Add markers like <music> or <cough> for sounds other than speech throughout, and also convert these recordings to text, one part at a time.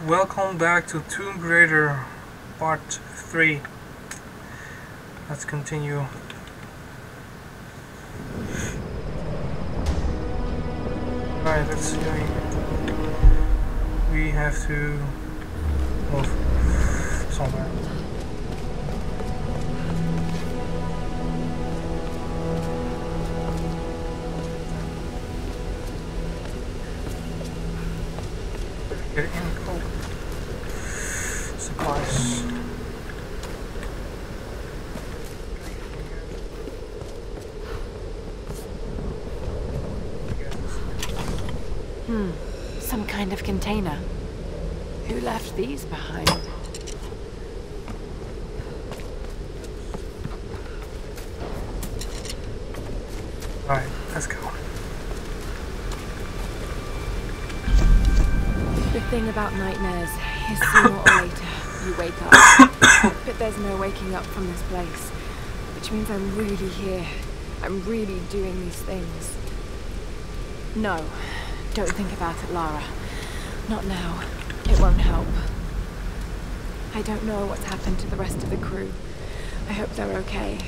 welcome back to Tomb Raider Part 3. Let's continue. Right, let's see. We have to move somewhere. Hmm. Some kind of container. Who left these behind? Alright, let's go. The thing about nightmares is sooner or later you wake up. <coughs> but there's no waking up from this place. Which means I'm really here. I'm really doing these things. No, don't think about it, Lara. Not now. It won't help. I don't know what's happened to the rest of the crew. I hope they're okay.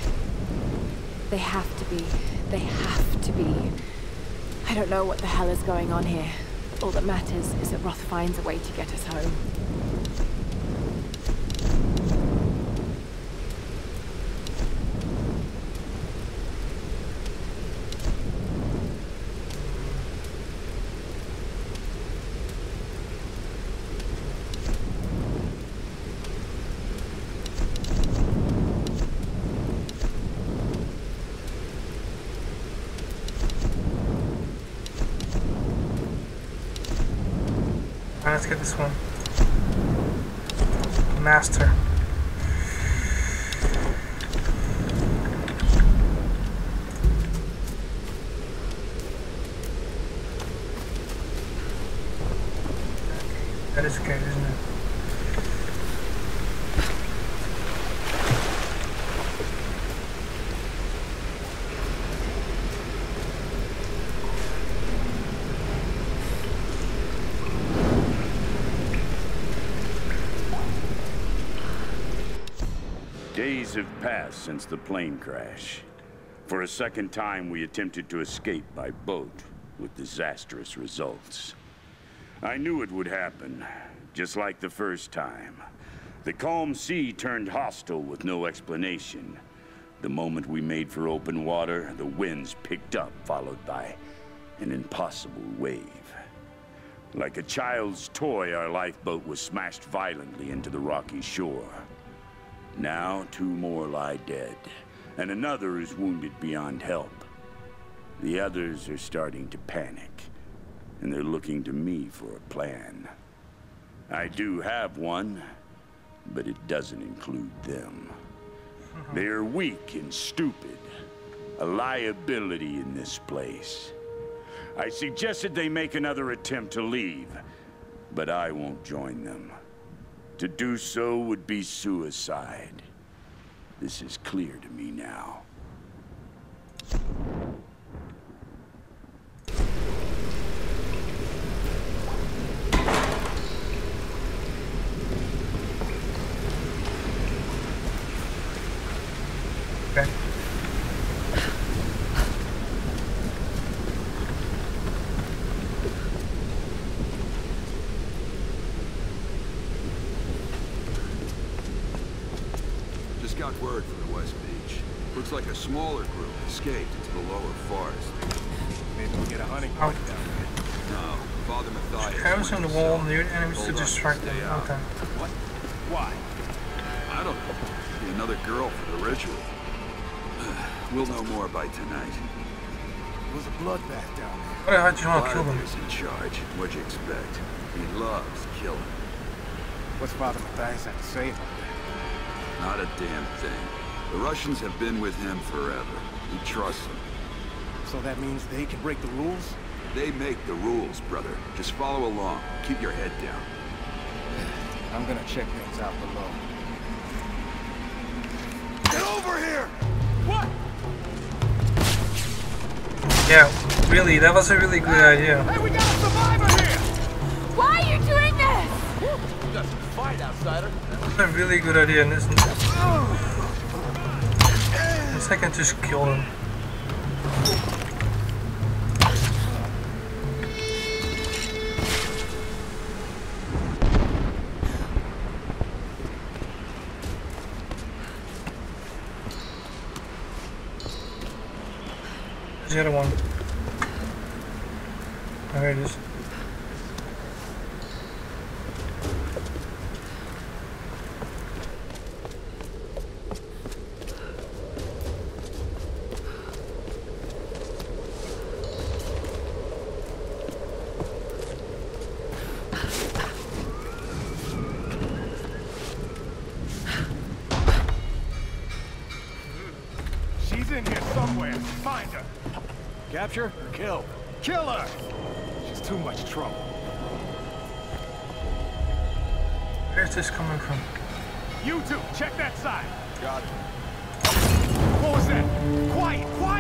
They have to be. They have to be. I don't know what the hell is going on here. All that matters is that Roth finds a way to get us home. Alright, let's get this one. Master. That is good, isn't it? Days have passed since the plane crash. For a second time, we attempted to escape by boat, with disastrous results. I knew it would happen, just like the first time. The calm sea turned hostile with no explanation. The moment we made for open water, the winds picked up, followed by an impossible wave. Like a child's toy, our lifeboat was smashed violently into the rocky shore. Now, two more lie dead, and another is wounded beyond help. The others are starting to panic, and they're looking to me for a plan. I do have one, but it doesn't include them. <laughs> They are weak and stupid, a liability in this place. I suggested they make another attempt to leave, but I won't join them. To do so would be suicide. This is clear to me now. Okay. Just got word from the West Beach. Looks like a smaller group escaped into the lower forest. Maybe we'll get a hunting Oh. party down there. No, Father Matthias. Arrows on the wall south. near enemies to Told us distract them. out. Okay. What? Why? I don't know. Be another girl for the ritual. <sighs> We'll know more by tonight. It was a bloodbath down there. What how'd you want to kill them? Father's in charge. What'd you expect? He loves killing. What's Father Matthias have to say about that? Not a damn thing. The Russians have been with him forever. He trusts them. So that means they can break the rules? They make the rules, brother. Just follow along. Keep your head down. <sighs> I'm gonna check things out below. Get over here! What? Yeah, really, that was a really good hey, idea. Hey, we got a survivor here! Why are you doing this? We got some fight, outsider. <laughs> That's a really good idea, isn't it? guess I can just kill him. The other one. There it is. this coming from? You two, check that side. Got it. What was that? Quiet, quiet!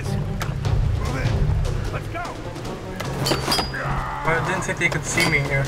is. Move in. Let's go. Well, I didn't think they could see me here.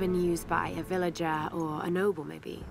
been used by a villager or a noble, maybe.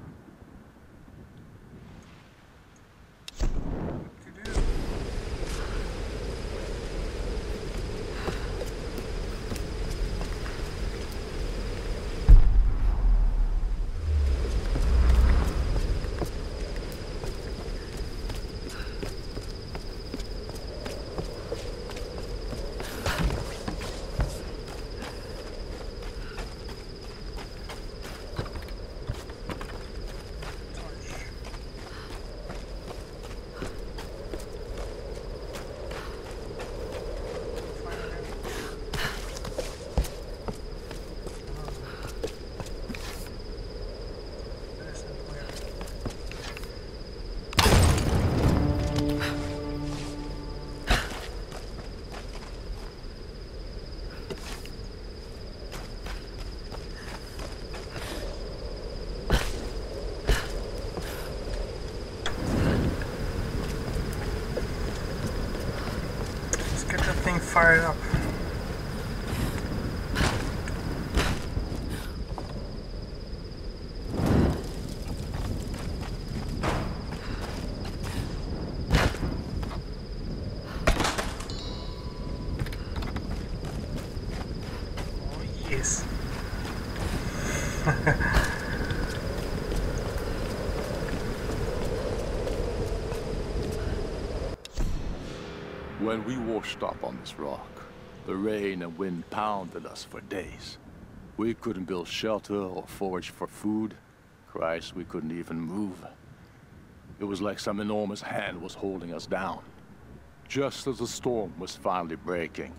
Up. Oh, yes. When we washed up on this rock, the rain and wind pounded us for days. We couldn't build shelter or forage for food. Christ, we couldn't even move. It was like some enormous hand was holding us down. Just as the storm was finally breaking,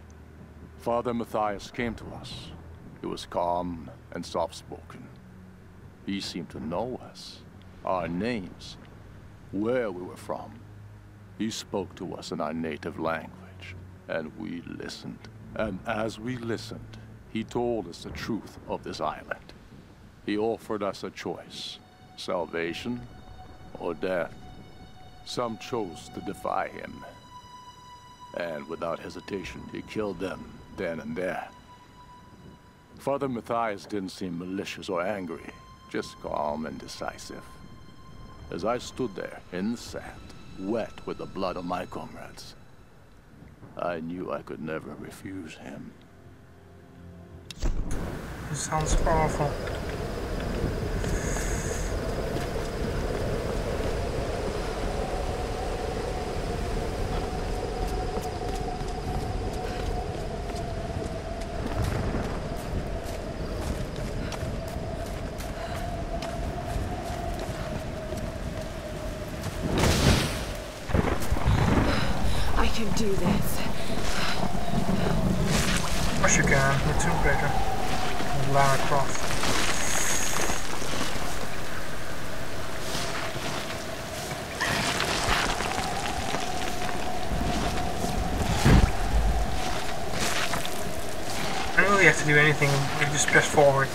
Father Matthias came to us. He was calm and soft-spoken. He seemed to know us, our names, where we were from. He spoke to us in our native language, and we listened. And as we listened, he told us the truth of this island. He offered us a choice, salvation or death. Some chose to defy him, and without hesitation, he killed them then and there. Father Matthias didn't seem malicious or angry, just calm and decisive. As I stood there in the sand, wet with the blood of my comrades, I knew I could never refuse him. It sounds powerful. I can do this. Of you can, with Tomb Raider. And Lara Croft. I don't really have to do anything, you just press forward.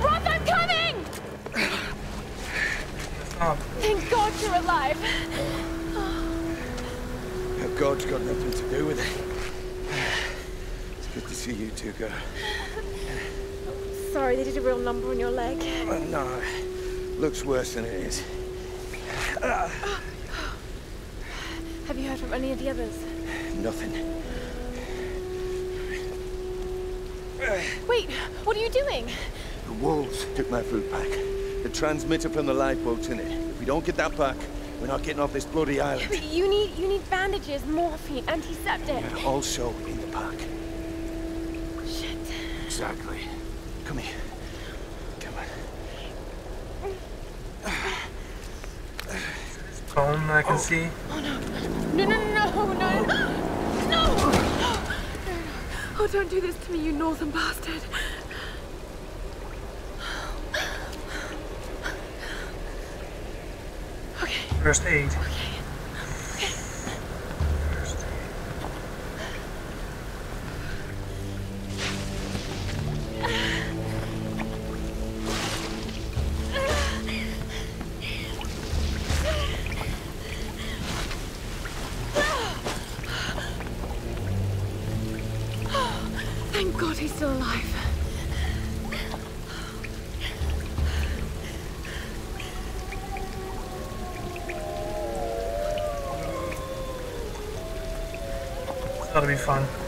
Roth, I'm coming! Oh, Thank God you're alive. God's got nothing to do with it. It's good to see you two go. Sorry, they did a real number on your leg. Oh, no, looks worse than it is. Uh, Have you heard from any of the others? Nothing. Wait, what are you doing? The wolves took my food pack. The transmitter from the lifeboat's in it. If we don't get that back, we're not getting off this bloody island. You need you need bandages, morphine, antiseptic. Also in the pack. Exactly. Come here. Come on. bone I can oh. see. Oh No, no, no, no, <gasps> no, no! Oh, don't do this to me, you northern bastard. Okay, First aid. okay. Thank God he's still alive. That'll be fun.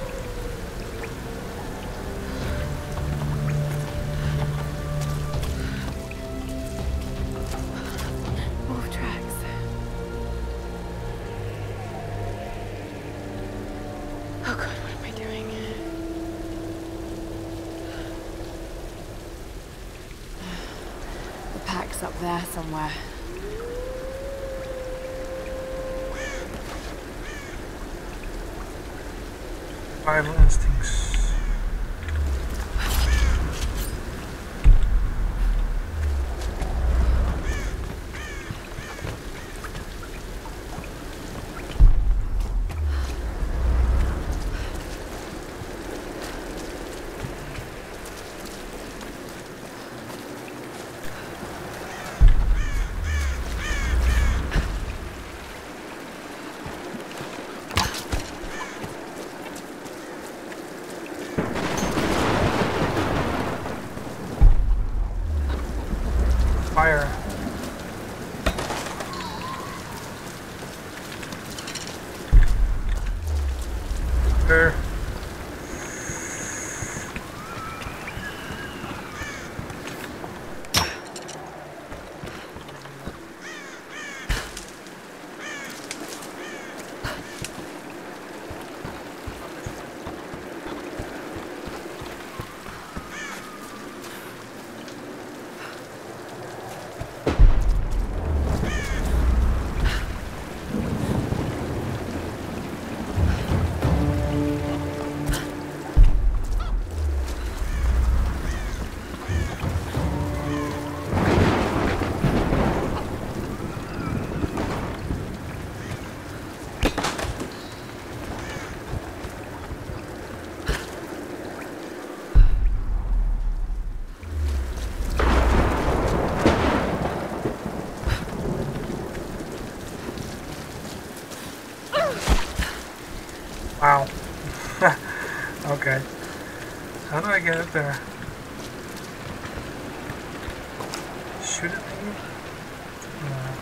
There? Shoot it maybe? No.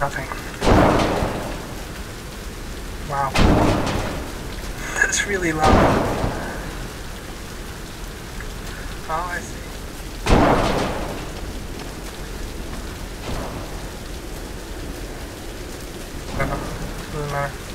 Nothing. Wow. <laughs> That's really loud. Oh, I see. Uh, doesn't matter.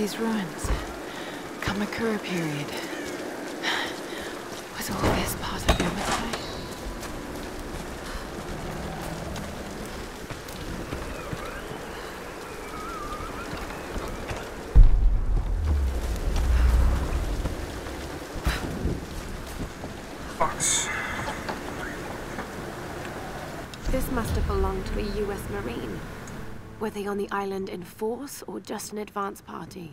These ruins. Kamakura period. Was all this part of Yamatai? Fox. This must have belonged to a US Marine. Were they on the island in force or just an advance party?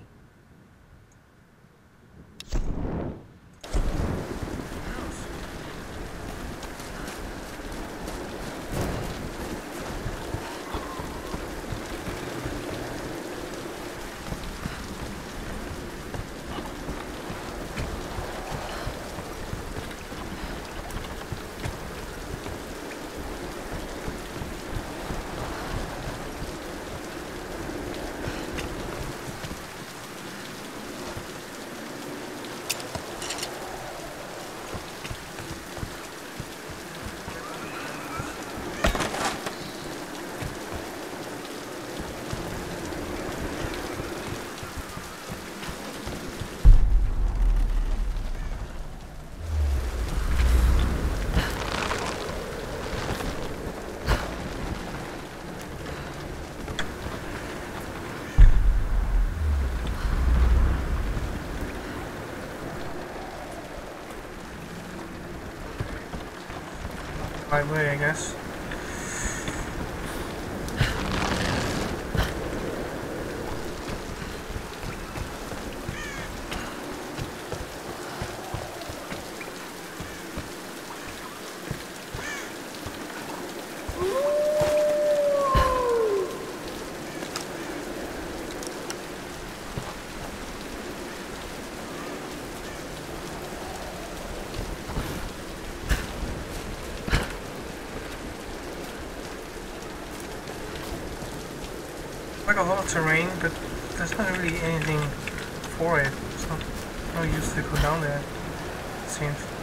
I guess. Like a lot of terrain, but there's not really anything for it. It's not no use to go down there, it seems.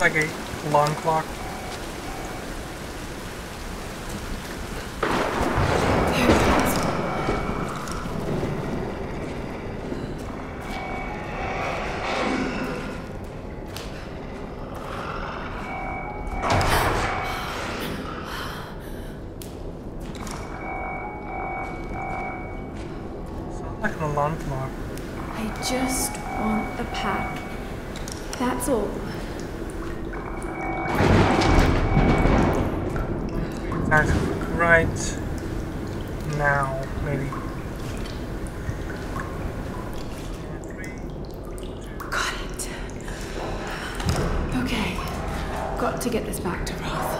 Like a long clock. Got to get this back to Roth.